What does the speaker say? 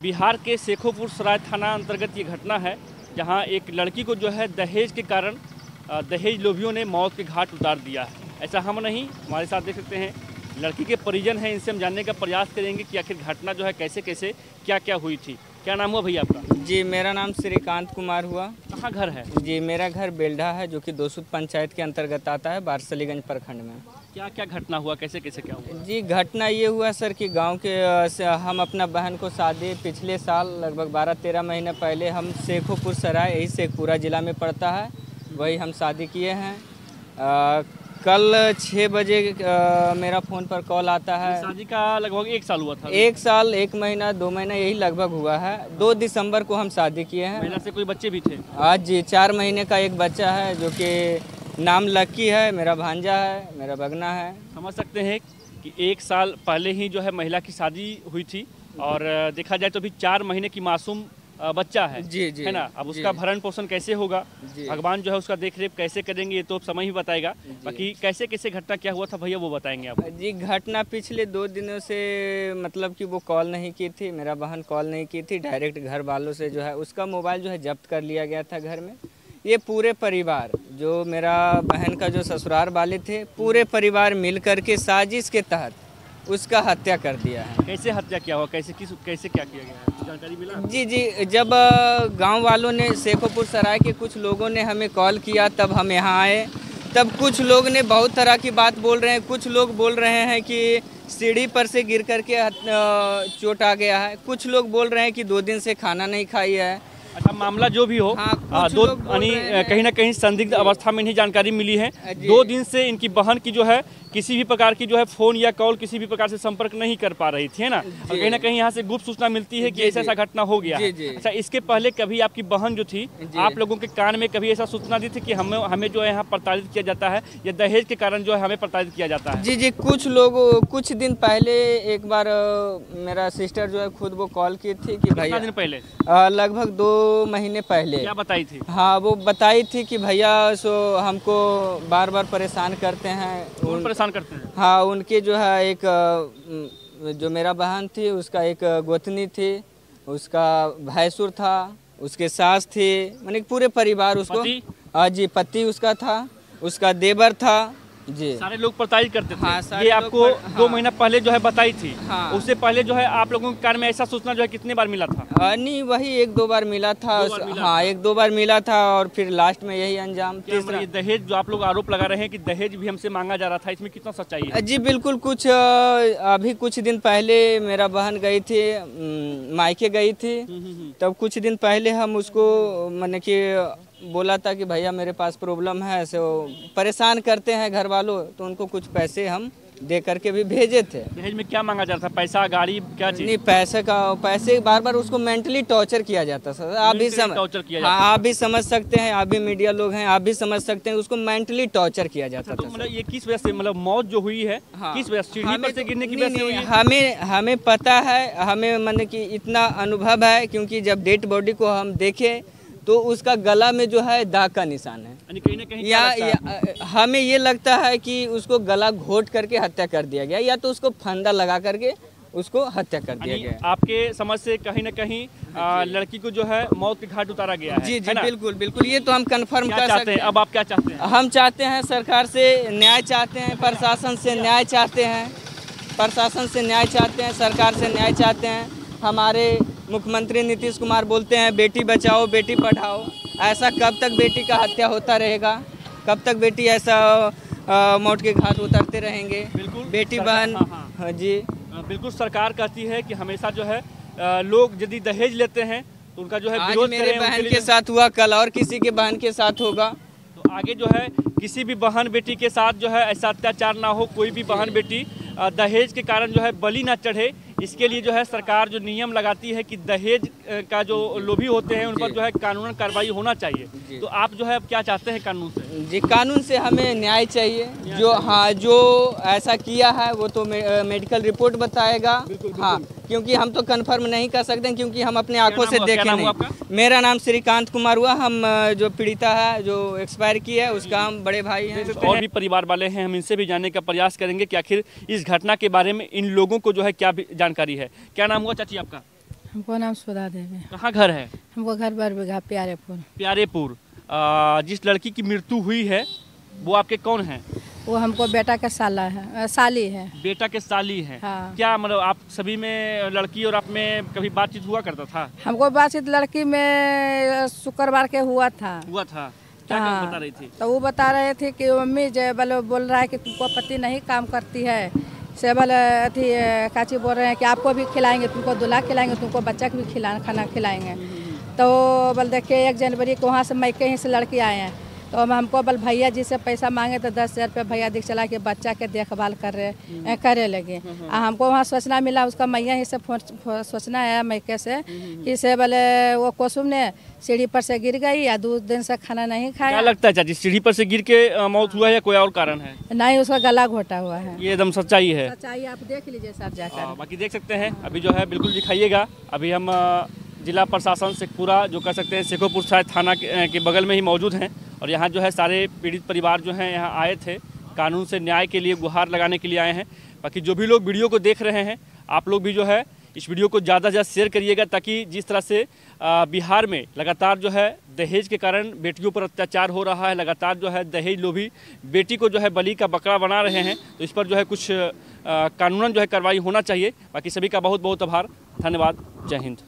बिहार के शेखोपुर सराय थाना अंतर्गत ये घटना है जहाँ एक लड़की को जो है दहेज के कारण दहेज लोभियों ने मौत के घाट उतार दिया है। ऐसा हम नहीं हमारे साथ देख सकते हैं। लड़की के परिजन हैं इनसे हम जानने का प्रयास करेंगे कि आखिर घटना जो है कैसे कैसे क्या क्या हुई थी। क्या नाम हुआ भैया आपका? जी मेरा नाम श्रीकांत कुमार हुआ। कहाँ घर है? जी मेरा घर बेल्ढा है जो कि दोसुद पंचायत के अंतर्गत आता है बारसलीगंज प्रखंड में। क्या क्या घटना हुआ? कैसे कैसे क्या हुआ? जी घटना ये हुआ सर कि गाँव के हम अपना बहन को शादी पिछले साल लगभग 12-13 महीने पहले हम शेखोपुर सराय यही शेखपुरा ज़िला में पड़ता है वही हम शादी किए हैं। अ, कल छः बजे अ, मेरा फ़ोन पर कॉल आता है। शादी का लगभग एक साल हुआ था। एक साल एक महीना दो महीना यही लगभग हुआ है। दो दिसंबर को हम शादी किए हैं। महिला से कोई बच्चे भी थे? आज जी चार महीने का एक बच्चा है जो कि नाम लक्की है मेरा भांजा है मेरा बगना है। समझ सकते हैं कि एक साल पहले ही जो है महिला की शादी हुई थी और देखा जाए तो अभी चार महीने की मासूम बच्चा है। जी जी है ना? अब उसका भरण पोषण कैसे होगा? भगवान जो है उसका देख रेख कैसे करेंगे ये तो समय ही बताएगा। बाकी कैसे कैसे घटना क्या हुआ था भैया वो बताएँगे आप। जी घटना पिछले दो दिनों से मतलब कि वो कॉल नहीं की थी मेरा बहन कॉल नहीं की थी डायरेक्ट घर वालों से जो है उसका मोबाइल जो है जब्त कर लिया गया था घर में। ये पूरे परिवार जो मेरा बहन का जो ससुराल वाले थे पूरे परिवार मिल करके साजिश के तहत उसका हत्या कर दिया है। कैसे हत्या किया हुआ? कैसे किस कैसे क्या किया गया? है जानकारी मिला? जी जी जब गाँव वालों ने शेखोपुर सराय के कुछ लोगों ने हमें कॉल किया तब हम यहाँ आए। तब कुछ लोग ने बहुत तरह की बात बोल रहे हैं। कुछ लोग बोल रहे हैं कि सीढ़ी पर से गिर करके चोट आ गया है। कुछ लोग बोल रहे हैं कि दो दिन से खाना नहीं खाई है। अच्छा मामला जो भी हो हाँ, दो यानी कहीं ना कहीं संदिग्ध अवस्था में इन्हें जानकारी मिली है। दो दिन से इनकी बहन की जो है किसी भी प्रकार की जो है फ़ोन या कॉल किसी भी प्रकार से संपर्क नहीं कर पा रही थी है ना? और कहीं ना कहीं यहाँ से गुप्त सूचना मिलती है कि ऐसा ऐसा घटना हो गया। है। अच्छा इसके पहले कभी आपकी बहन जो थी आप लोगों के कान में कभी ऐसा सूचना दी थी कि हमें हमें जो है यहाँ प्रताड़ित किया जाता है या दहेज के कारण जो है हमें प्रताड़ित किया जाता है? जी जी कुछ लोग कुछ दिन पहले एक बार मेरा सिस्टर जो है खुद वो कॉल की थी कि भैया दिन पहले? लगभग दो महीने पहले। क्या बताई थी? हाँ वो बताई थी कि भैया सो हमको बार बार परेशान करते हैं। उन, परेशान करते हैं? हाँ उनके जो है एक जो मेरा बहन थी उसका एक गोतनी थी उसका भैंसुर था उसके सास थी मैंने पूरे परिवार उसको? हाँ जी पति उसका था उसका देवर था जी सारे लोग प्रताड़ित करते थे हाँ, ये आपको पर- दो हाँ। महीना पहले जो है बताई थी हाँ। उससे पहले जो है आप लोगों के कान में ऐसा सूचना जो है कितने बार मिला था आ, नहीं वही एक दो बार मिला था दो बार मिला हाँ था। एक दो बार मिला था और फिर लास्ट में यही अंजाम तीसरा मतलब ये दहेज जो आप लोग आरोप लगा रहे हैं कि दहेज भी हमसे मांगा जा रहा था इसमें कितना सच्चाई है जी बिल्कुल कुछ अभी कुछ दिन पहले मेरा बहन गई थी मायके गई थी हम्म, हम्म, हम्म। तब कुछ दिन पहले हम उसको मैंने कि बोला था कि भैया मेरे पास प्रॉब्लम है सो परेशान करते हैं घर वालों तो उनको कुछ पैसे हम दे करके भी भेजे थे। दहेज में क्या मांगा जा रहा था? पैसा गाड़ी क्या चीज़? नहीं पैसे का पैसे बार बार उसको मेंटली टॉर्चर किया जाता सर आप भी समझ torture किया हाँ आप भी समझ सकते हैं आप भी मीडिया लोग हैं आप भी समझ सकते हैं उसको मेंटली टॉर्चर किया जाता तो था मतलब ये किस वजह से मतलब मौत जो हुई है हाँ। किस वजह से सीढ़ी से तो- गिरने की वजह से हुई है? हमें हमें पता है हमें मन कि इतना अनुभव है क्योंकि जब डेड बॉडी को हम देखे तो उसका गला में जो है दाग का निशान है। कहीं ना कहीं या, है? या हमें ये लगता है कि उसको गला घोट करके हत्या कर दिया गया या तो उसको फंदा लगा करके उसको हत्या कर दिया गया आपके समझ से कहीं ना कहीं आ, लड़की को जो है मौत के घाट उतारा गया है जी जी ना? बिल्कुल बिल्कुल ये तो हम कंफर्म कर सकते हैं? हैं। अब आप क्या चाहते हैं? हम चाहते हैं सरकार से न्याय चाहते हैं प्रशासन से न्याय चाहते हैं प्रशासन से न्याय चाहते हैं सरकार से न्याय चाहते हैं हमारे मुख्यमंत्री नीतीश कुमार बोलते हैं बेटी बचाओ बेटी पढ़ाओ। ऐसा कब तक बेटी का हत्या होता रहेगा? कब तक बेटी ऐसा मौत के घाट उतरते रहेंगे? बिल्कुल। बेटी बहन हाँ, हाँ। हाँ जी। बिल्कुल सरकार कहती है कि हमेशा जो है लोग यदि दहेज लेते हैं तो उनका जो है आज मेरे बहन के साथ हुआ कल और किसी के बहन के साथ होगा। तो आगे जो है किसी भी बहन बेटी के साथ जो है ऐसा अत्याचार ना हो कोई भी बहन बेटी दहेज के कारण जो है बलि ना चढ़े इसके लिए जो है सरकार जो नियम लगाती है कि दहेज का जो लोभी होते हैं उन पर जो। है कानूनन कार्रवाई होना चाहिए। तो आप जो है अब क्या चाहते हैं कानून से? जी कानून से हमें न्याय चाहिए। जो हाँ जो ऐसा किया है वो तो मे, मेडिकल रिपोर्ट बताएगा। बिल्कुल, बिल्कुल। हाँ क्योंकि हम तो कंफर्म नहीं कर सकते क्योंकि हम अपने आँखों से? देखे नहीं। मेरा नाम श्रीकांत कुमार हुआ। हम जो पीड़िता है जो एक्सपायर की है उसका हम बड़े भाई हैं। और भी परिवार वाले हैं हम इनसे भी जानने का प्रयास करेंगे कि आखिर इस घटना के बारे में इन लोगों को जो है क्या जानकारी है। क्या नाम हुआ चाची आपका? हमको नाम सुधा देवी। कहाँ घर है? हमको घर बार बिघा प्यारेपुर। प्यारेपुर। जिस लड़की की मृत्यु हुई है वो आपके कौन हैं? वो हमको बेटा का साला है साली है। बेटा के साली हैं। हाँ। क्या मतलब आप सभी में लड़की और आप में कभी बातचीत हुआ करता था? हमको बातचीत लड़की में शुक्रवार के हुआ था। हुआ था। क्या हाँ। बता रही थी? तो वो बता रहे थे कि मम्मी जो बोलो बोल रहा है कि तुमको पति नहीं काम करती है। से बोले अथी काची बोल रहे हैं कि आपको भी खिलाएँगे तुमको दुल्हा खिलाएँगे तुमको बच्चा को भी खिला खाना खिलाएँगे। तो बोल देखिए एक जनवरी को वहाँ से मैके ही से लड़के आए हैं। तो हम हमको बल भैया जी से पैसा मांगे तो दस हज़ार रुपये भैया दिख चला के बच्चा के देखभाल कर रहे अ, करे लगे। आ हमको वहाँ सोचना मिला उसका मैया ही से सोचना है मैके से कि से बोले वो कुसुम ने सीढ़ी पर से गिर गई या दो दिन से खाना नहीं खाया। क्या लगता है चाची सीढ़ी पर से गिर के मौत हुआ है या कोई और कारण है? नहीं उसका गला घोटा हुआ है। ये एकदम सच्चाई है। सच्चाई आप देख लीजिए सर जाकर। बाकी देख सकते हैं। अभी जो है बिल्कुल दिखाइएगा। अभी हम जिला प्रशासन शेखपुरा जो कह सकते हैं शेखोपुर शायद थाना के, के बगल में ही मौजूद हैं और यहाँ जो है सारे पीड़ित परिवार जो हैं यहाँ आए थे। कानून से न्याय के लिए गुहार लगाने के लिए आए हैं। बाकी जो भी लोग वीडियो को देख रहे हैं आप लोग भी जो है इस वीडियो को ज़्यादा से ज़्यादा शेयर करिएगा ताकि जिस तरह से बिहार में लगातार जो है दहेज के कारण बेटियों पर अत्याचार हो रहा है लगातार जो है दहेज लोभी बेटी को जो है बलि का बकरा बना रहे हैं तो इस पर जो है कुछ कानूनन जो है कार्रवाई होना चाहिए। बाकी सभी का बहुत बहुत आभार। धन्यवाद। जय हिंद।